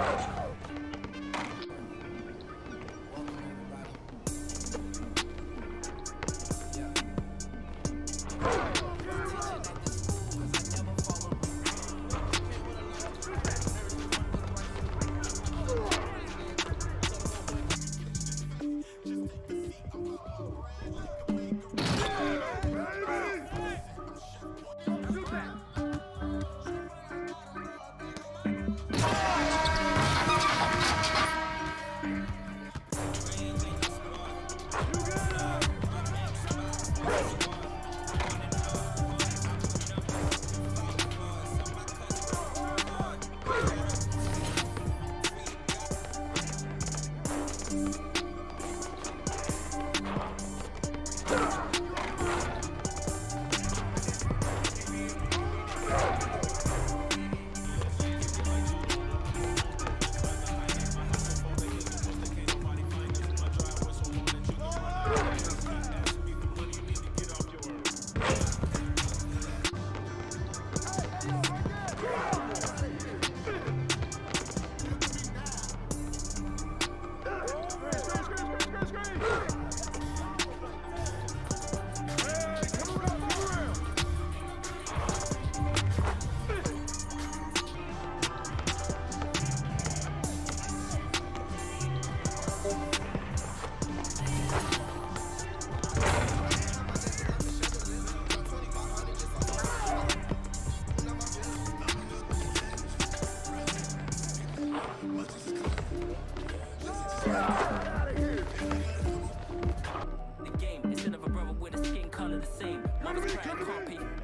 Oh! Thank mm -hmm. you. The game, instead of a brother with a skin color the same. Mama's crying, can't.